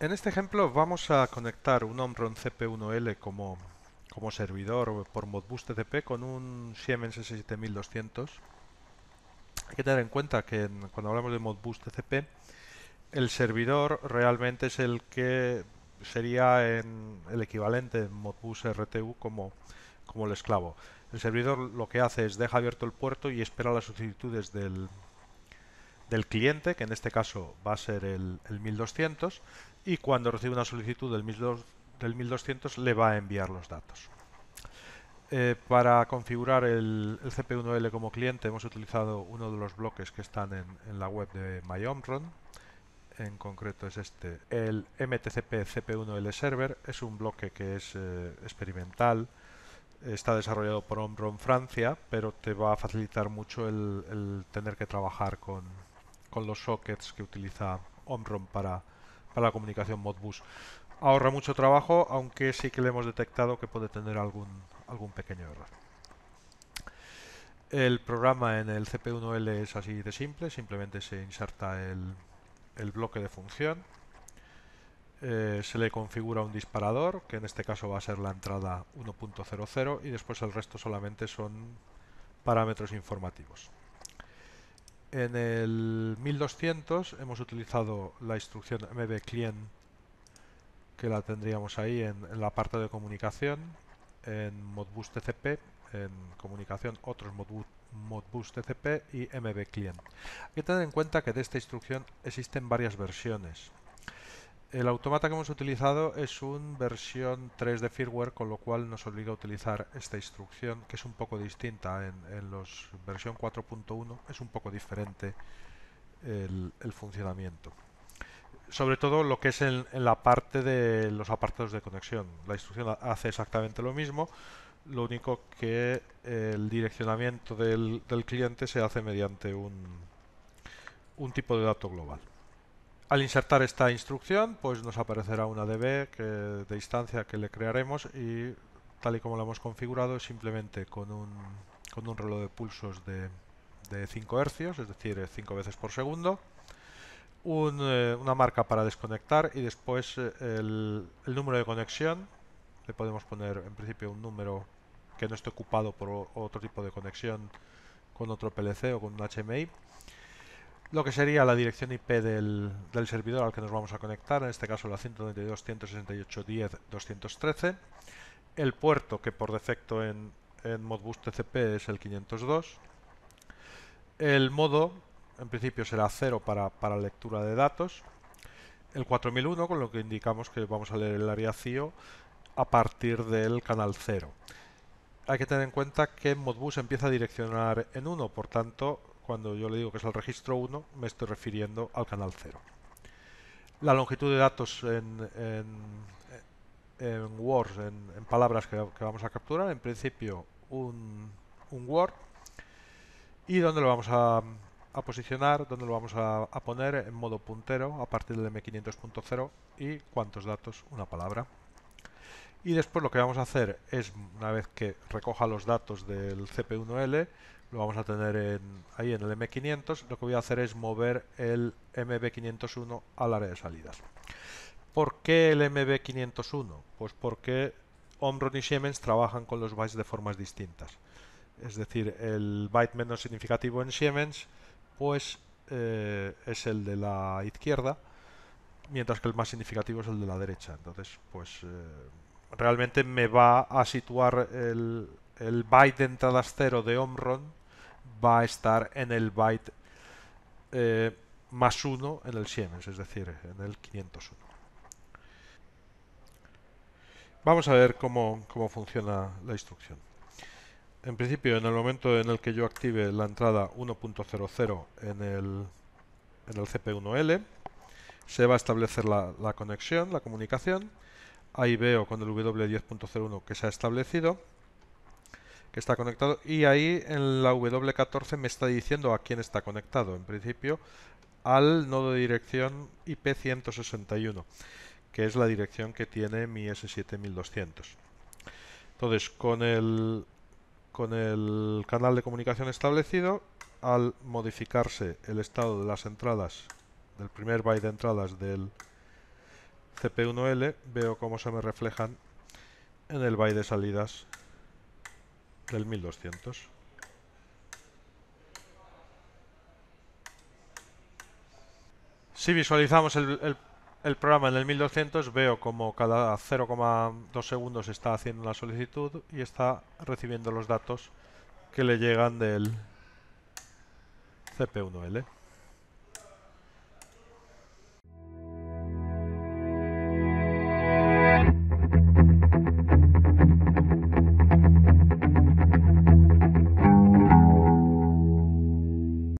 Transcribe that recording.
En este ejemplo vamos a conectar un Omron CP1L como, como servidor por Modbus TCP con un Siemens S7200. Hay que tener en cuenta que cuando hablamos de Modbus TCP, el servidor realmente es el que sería en el equivalente en Modbus RTU como, como el esclavo. El servidor lo que hace es deja abierto el puerto y espera las solicitudes del, del cliente, que en este caso va a ser el, 1200, y cuando recibe una solicitud del, 1200 le va a enviar los datos. Eh, para configurar el, CP1L como cliente hemos utilizado uno de los bloques que están en, la web de MyOmron, en concreto es este, el MTCP CP1L Server, es un bloque que es eh, experimental, está desarrollado por Omron Francia, pero te va a facilitar mucho el tener que trabajar con, con los sockets que utiliza Omron para, la comunicación Modbus. Ahorra mucho trabajo, aunque sí que le hemos detectado que puede tener algún, algún pequeño error. El programa en el CP1L es así de simple, simplemente se inserta el, bloque de función, eh, se le configura un disparador, que en este caso va a ser la entrada 1.00 y después el resto solamente son parámetros informativos. En el 1200 hemos utilizado la instrucción mbclient que la tendríamos ahí en, la parte de comunicación, en Modbus TCP, en comunicación otros Modbus, TCP y mbclient. Hay que tener en cuenta que de esta instrucción existen varias versiones. El automata que hemos utilizado es una versión 3 de firmware, con lo cual nos obliga a utilizar esta instrucción, que es un poco distinta. En, en los versión 4.1 es un poco diferente el, funcionamiento. Sobre todo lo que es en, la parte de los apartados de conexión. La instrucción hace exactamente lo mismo, lo único que el direccionamiento del, cliente se hace mediante un, un tipo de dato global. Al insertar esta instrucción, pues nos aparecerá una DB de instancia que le crearemos y tal y como lo hemos configurado, simplemente con un, con un reloj de pulsos de, de 5 hercios, es decir, 5 veces por segundo, eh, una marca para desconectar y después eh, el, el, número de conexión. Le podemos poner en principio un número que no esté ocupado por otro tipo de conexión con otro PLC o con un HMI lo que sería la dirección IP del, servidor al que nos vamos a conectar, en este caso la 192.168.10.213, el puerto que por defecto en, Modbus TCP es el 502, el modo en principio será 0 para, para lectura de datos, el 4001 con lo que indicamos que vamos a leer el área CIO a partir del canal 0. Hay que tener en cuenta que Modbus empieza a direccionar en 1, por tanto cuando yo le digo que es el registro 1, me estoy refiriendo al canal 0. La longitud de datos en, en, words, en, palabras que, vamos a capturar, en principio un, word, y dónde lo vamos a, posicionar, dónde lo vamos a, poner en modo puntero a partir del M500.0 y cuántos datos, una palabra. Y después lo que vamos a hacer es, una vez que recoja los datos del CP1L, lo vamos a tener ahí en el M500, lo que voy a hacer es mover el MB501 al área de salidas. ¿Por qué el MB501? Pues porque Omron y Siemens trabajan con los bytes de formas distintas. Es decir, el byte menos significativo en Siemens pues eh, es el de la izquierda, mientras que el más significativo es el de la derecha. Entonces, pues eh, realmente me va a situar el, el byte de entradas 0 de Omron va a estar en el byte eh, más 1 en el Siemens, es decir, en el 501. Vamos a ver cómo, funciona la instrucción. En principio, en el momento en el que yo active la entrada 1.00 en el, en el CP1L, se va a establecer la, la conexión, la comunicación. Ahí veo con el W10.01 que se ha establecido que está conectado y ahí en la W14 me está diciendo a quién está conectado. En principio al nodo de dirección IP161, que es la dirección que tiene mi S7200. Entonces, con el, con el canal de comunicación establecido, al modificarse el estado de las entradas, del primer byte de entradas del, CP1L, veo cómo se me reflejan en el byte de salidas del 1200. Si visualizamos el, programa en el 1200, veo como cada 0,2 segundos está haciendo una solicitud y está recibiendo los datos que le llegan del CP1L.